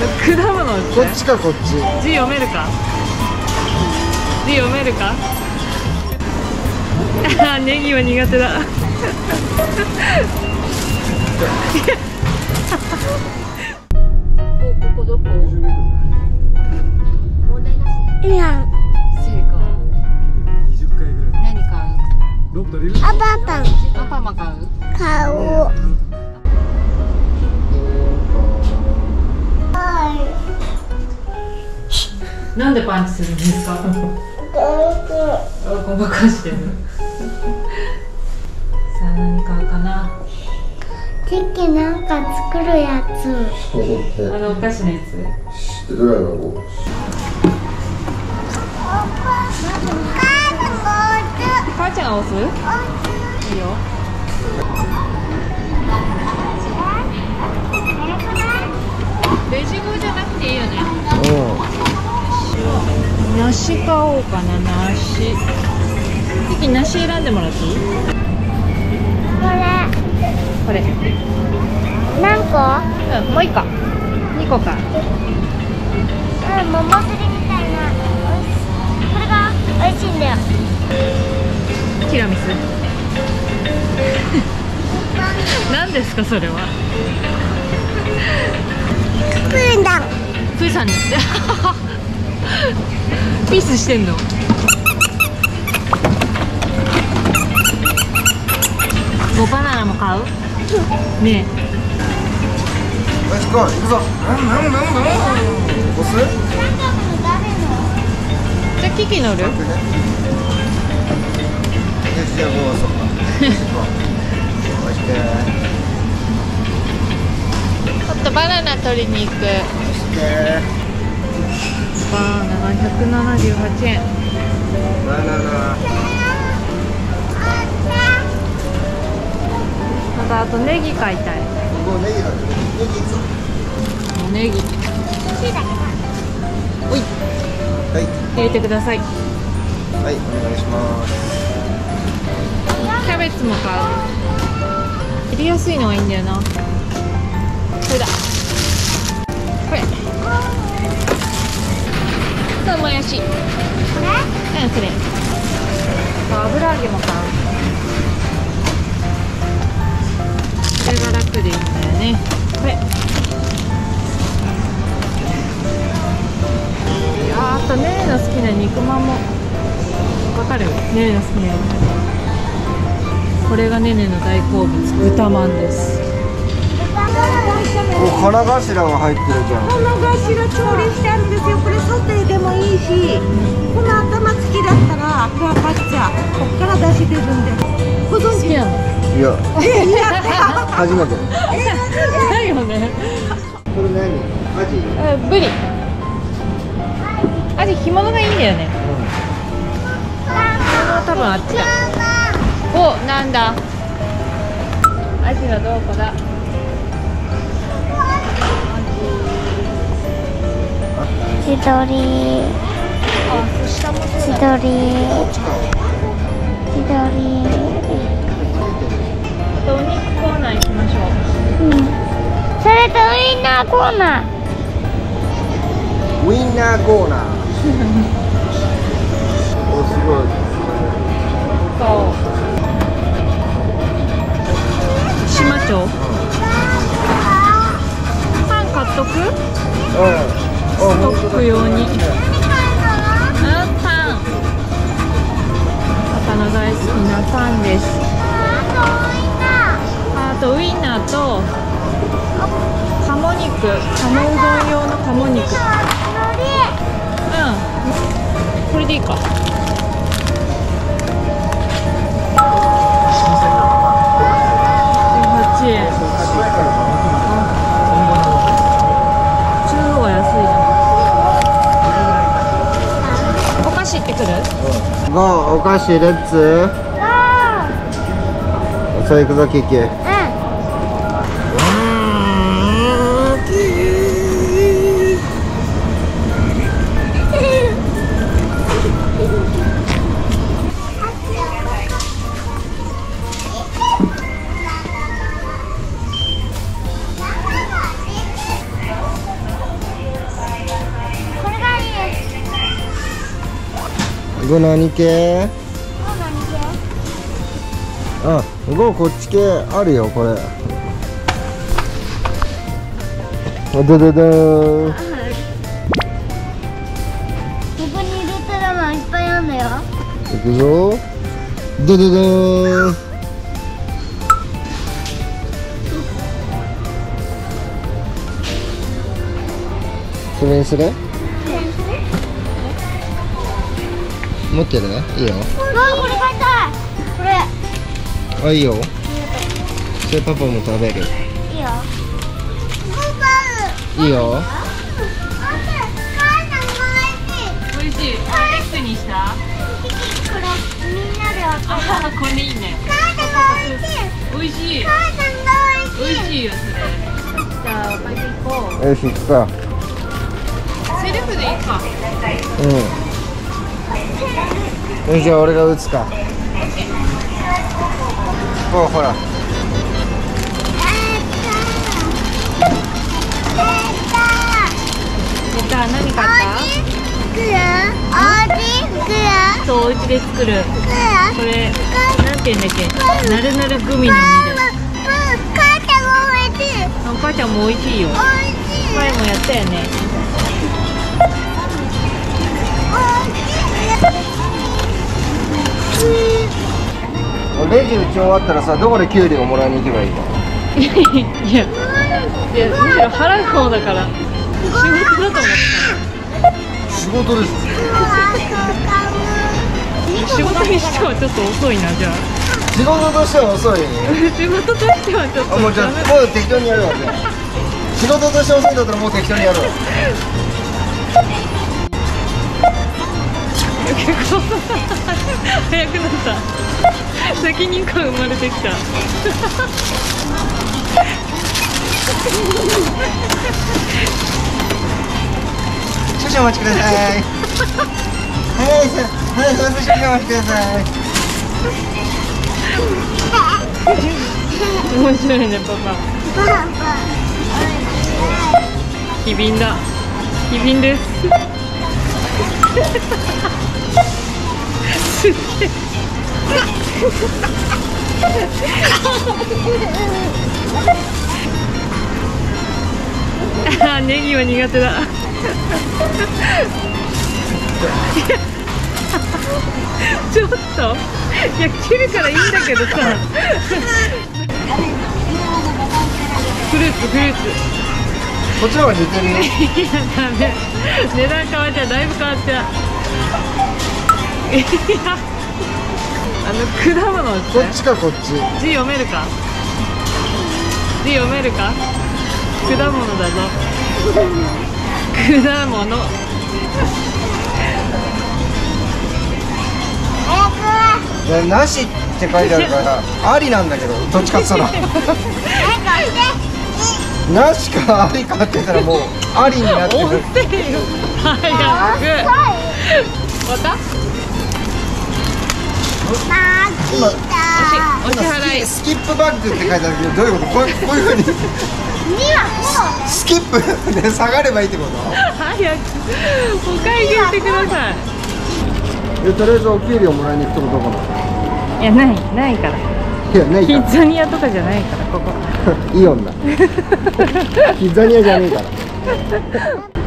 果物こっちかこっち字読めるか？字読めるか？あ ネギは苦手だ。ここどこいや。正解。20回ぐらい。何買ロットリルアバパンうアパマ買う？買おうなんでパンチするんですか？あごまかしてるさあ何買うかな？チキなんか作るやつ。あのお菓子のやつ。知ってるやろ？こ母ちゃんが押す？いいよ。ベジゴじゃなくていいよね梨買おうかな梨。キキ梨選んでもらっていい？これ。これ。何個？うんもう一個。二個か。うん桃すりみたいな。これが美味しいんだよ。ティラミス。何ですかそれは？プーさん。にピ ースしてんの？もうバナナも買う？ねレッツゴー行くぞ。なんなんなんなん押すえじゃあキキ乗る？ちょっとバナナ取りに行くバナナ178円。バナナまたあとネギ買いたい。ここネギ。おい。はい。入れてください。はいお願いします。キャベツも買う。入れやすいのがいいんだよな。これだ。これそうもやし。うんそれ。油揚げも買うこれが楽でいいんだよね。これ。ああとねねの好きな肉まんも。わかる？ねねの好きな肉これがねねの大好物。豚まんです。花頭が入ってるじゃん。この頭調理してあるんですよ。これソテーでもいいしこの頭付きだったらクワカッチャこっから出汁出るんで。ご存知なのいや。初めて。ないよねこれ何？アジあブリ。アジ干物がいいんだよね。多分あっちだ。おなんだ。アジはどこだ鳥千鳥千鳥お肉コーナー。行きましょううん。それとウインナーコーナー。ウインナーコーナーおすごい。そう島町パン買っとく？うん。ストック用に。うんパン。パパの大好きなパンです。あとウインナーと鴨肉。鴨うどん用の鴨肉。うん。これでいいかゴーお菓子レッツ。さあ行くぞキキこれ何系？こう何系？あゴーこっち系あるよこれ。あドドドー。ンここにウルトラマンいっぱいあるんだよ。いくぞ。ドドドそれにする？持ってる？いいよあこれ買いたいこれあいいよそれパパも食べるいいよいいよ美味しい。した？これみんなで分かるあ、これいいね。母さんが美味しい美味しい。母さんが美味しい美味しいよ、それ。じゃあ、おかげ行こよし行くかう。セルフでいいか。うんよしじゃあ俺が打つか。ほらほら。何買った？そう、お家で作る。これ、なんて言うんだっけ？なるなるグミの実。だよ。お母ちゃんも美味しいよ。前もやったよね。レジ打ち終わったらさどこで給料をもらいに行けばいいの？いや、いや、むしろ払う方だから。仕事だと思って仕事ですた。仕事にしてはちょっと遅いな、じゃあ。仕事としては遅い 仕事としてはちょっとあもうじゃあもう適当にやるわじゃあ仕事として遅いんだったらもう適当にやるわ結構早くなった。責任感生まれてきた。少々お待ちください。はいさはい少々お待ちください。面白いねパパ。機敏だ。機敏ですすげえ。あ ーネギは苦手だ。ちょっと。いや切るからいいんだけどさ。フルーツフルーツこっちの方が似てるよ。いやダメ。値段変わっちゃう。だいぶ変わっちゃう。いやあの果物こね。っちかこっち。字読めるか？字読めるか？果物だぞ。果物。でなしって書いてあるからありなんだけどどっちかって言ったらなし。かありかって言ったらもうありになってる押せ。よ早くまた今お支払いスキップバッグって書いてあるけどどういうことこういうこういうふうにスキップで下がればいいってこと早くお会計してくださいでとりあえずお給料もらいに行くとこどこなのいやないないからいやないかキッザニアとかじゃないからここイオンだキッザニアじゃねえから。